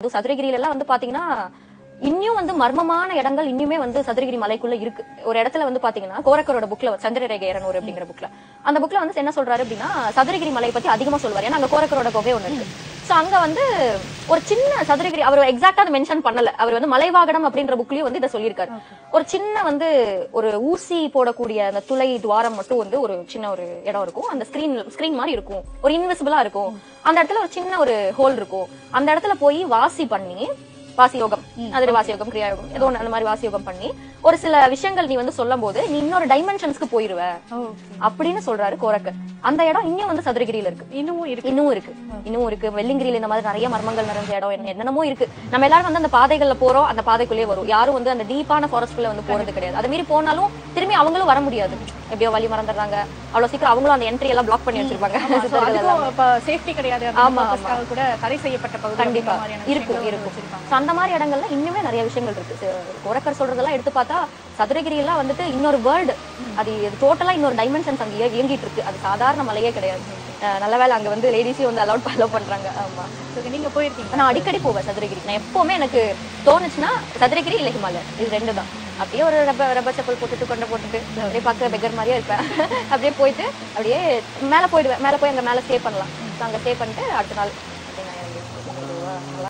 அது சதுரகிரியில எல்லாம் வந்து பாத்தீங்கன்னா இன்னும் வந்து மர்மமான இடங்கள் இன்னுமே வந்து சதுரகிரி மலைக்குள்ள இருக்கு. ஒரு இடத்துல வந்து பாத்தீங்கன்னா கோரக்கரோட புக்ல சந்திரரேகை இரநூறு அப்படிங்கிற புக்ல அந்த புக்ல வந்து என்ன சொல்றாரு அப்படின்னா சதுரகிரி மலையை பத்தி அதிகமா சொல்வாரு ஏன்னா அங்க கோரக்கரோட குகை ஒண்ணு இருக்கு. சோ அங்க வந்து ஒரு சின்ன சதுரகிரி அவர் எக்ஸாக்டா அதை மென்ஷன் பண்ணல. அவர் வந்து மலைவாகனம் அப்படின்ற புக்லயும் வந்து இதை சொல்லியிருக்காரு. ஒரு சின்ன வந்து ஒரு ஊசி போடக்கூடிய அந்த துளை துவாரம் மட்டும் வந்து ஒரு சின்ன ஒரு இடம் இருக்கும். அந்த ஸ்கிரீன் ஸ்கிரீன் மாதிரி இருக்கும். ஒரு இன்விசிபிளா இருக்கும். அந்த இடத்துல ஒரு சின்ன ஒரு ஹோல் இருக்கும். அந்த இடத்துல போய் வாசி பண்ணி வாசி யோகம் அது வாசி யோகம் கிரியா யோகம் ஏதோ ஒண்ணு அந்த மாதிரி வாசி யோகம் பண்ணி ஒரு சில விஷயங்கள் நீ வந்து சொல்லும் போது நீ இன்னொரு டைமென்ஷன்ஸ்க்கு போயிருவ. அப்படின்னு சொல்றாரு கோரக்கர். அந்த இடம் இன்னும் வந்து சதுரகிரியில இருக்கு. இன்னமும் இருக்கு. இன்னும் இருக்கு. இன்னும் இருக்கு. வெள்ளிங்கிரியில இந்த மாதிரி நிறைய மர்மங்கள் நிறைஞ்ச இடம் என்ன- என்னென்னமோ இருக்கு. நம்ம எல்லாரும் வந்து அந்த பாதைகள்ல போறோம் அந்த பாதைக்குள்ளேயே வரும். யாரும் வந்து அந்த டீப்பான ஃபாரஸ்ட்குள்ள வந்து போறது கிடையாது. அது மீறி போனாலும் திரும்பி அவங்களும் வர முடியாது. எப்படியோ வழி மறந்துடுறாங்க. அவ்வளவு சீக்கிரம் அவங்களும் அந்த என்ட்ரி எல்லாம் பிளாக் பண்ணி வச்சிருப்பாங்க. சேஃப்டி கிடையாது ஆமா. கூட தடை செய்யப்பட்ட பகுதி கண்டிப்பா. இருக்கும் இருக்கும். அந்த மாதிரி இடங்கள்ல இன்னுமே நிறைய விஷயங்கள் இருக்கு. கோரக்கர் சொல்றதெல்லாம் எடுத்து பார்த்தா சதுரகிரி எல்லாம் வந்துட்டு இன்னொரு வேர்ல்டு அது டோட்டலா இன்னொரு டைமென்ஷன்ஸ் அங்க இய- இயங்கிட்டு இருக்கு. அது சாதாரண மலையே கிடையாது. நல்ல வேளை அங்க வந்து லேடிஸையும் வந்து அலௌட் ஃபாலோ பண்றாங்க. ஆமா. நீங்க போயிருக்கீங்க நான் அடிக்கடி போவேன் சதுரகிரி. நான் எப்பவுமே எனக்கு தோணுச்சுன்னா சதுரகிரி இல்லை ஹிமாலயன் இது ரெண்டு தான். அப்படியே ஒரு ரப்ப ரப்பர் செப்பல் போட்டுட்டு கொண்டை போட்டுட்டு அப்படியே பார்க்குற பெக்கர் மாதிரியே இருப்பேன். அப்படியே போயிட்டு அப்படியே மேலே போயிடுவேன். மேலே போய் அங்கே மேலே ஸ்டே பண்ணலாம். ஸோ அங்கே ஸ்டே பண்ணிட்டு அடுத்த நாள்